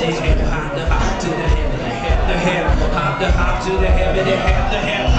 the hop, the hop to the heaven, the hop, the hop to the heaven, the hop, the hop.